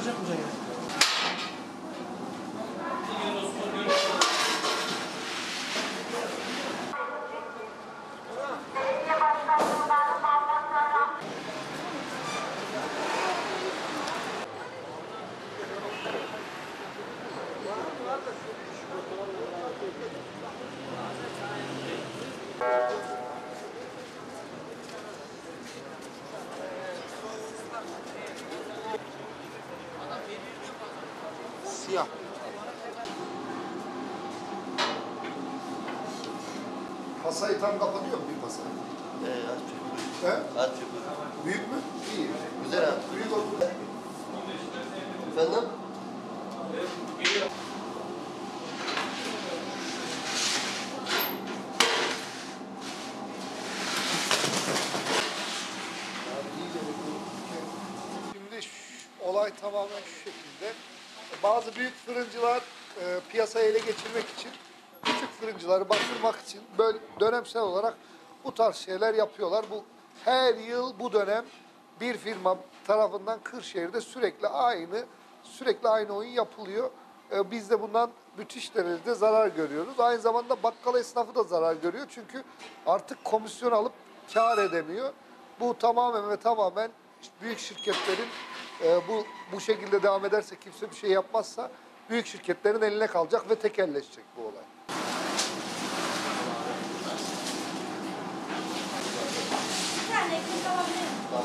Kıracak burayı. Siyah. Kasayı tam kapatıyor mu bir kasa? Ee, az çok. He? Az çok. Büyük mü? İyi. Güzel abi. Büyük oldu. Efendim? Şimdi olay tamamen şu şekilde. Bazı büyük fırıncılar e, piyasayı ele geçirmek için, küçük fırıncıları batırmak için böyle dönemsel olarak bu tarz şeyler yapıyorlar. Bu her yıl bu dönem bir firma tarafından Kırşehir'de sürekli aynı sürekli aynı oyun yapılıyor. E, biz de bundan müthiş derecede zarar görüyoruz. Aynı zamanda bakkal esnafı da zarar görüyor. Çünkü artık komisyon alıp kar edemiyor. Bu tamamen ve tamamen büyük şirketlerin e, bu bu şekilde devam ederse kimse bir şey yapmazsa büyük şirketlerin eline kalacak ve tekelleşecek bu olay. Bak.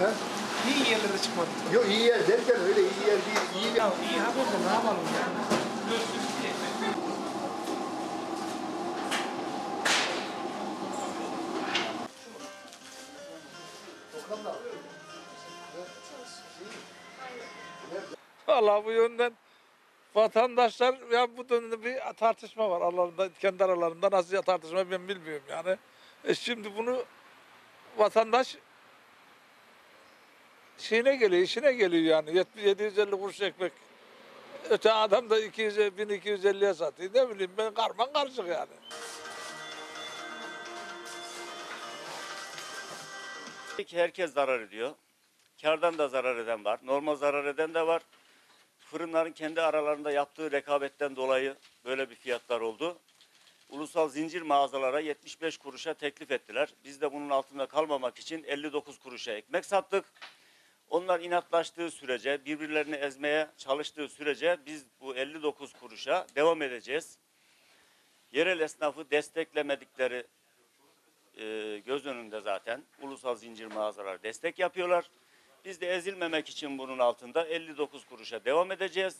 He? İyi yerlere çıkmadı. Yok iyi yer derken öyle iyi yer değil. İyi. Ya iyi haber de ne yapalım yani. Vallahi bu yönden vatandaşlar ya bu dönemde bir tartışma var aralarında kendi aralarında nasıl tartışma ben bilmiyorum yani. E şimdi bunu vatandaş şeyine geliyor, işine geliyor yani. 70 750 kuruş ekmek. Öte adam da 200 1250'ye satıyor. Ne bileyim ben karman karışık yani. Herkes zarar ediyor. Kardan da zarar eden var. Normal zarar eden de var. Fırınların kendi aralarında yaptığı rekabetten dolayı böyle bir fiyatlar oldu. Ulusal zincir mağazalara 75 kuruşa teklif ettiler. Biz de bunun altında kalmamak için 59 kuruşa ekmek sattık. Onlar inatlaştığı sürece, birbirlerini ezmeye çalıştığı sürece biz bu 59 kuruşa devam edeceğiz. Yerel esnafı desteklemedikleri e, göz önünde zaten ulusal zincir mağazalar destek yapıyorlar. Biz de ezilmemek için bunun altında 59 kuruşa devam edeceğiz.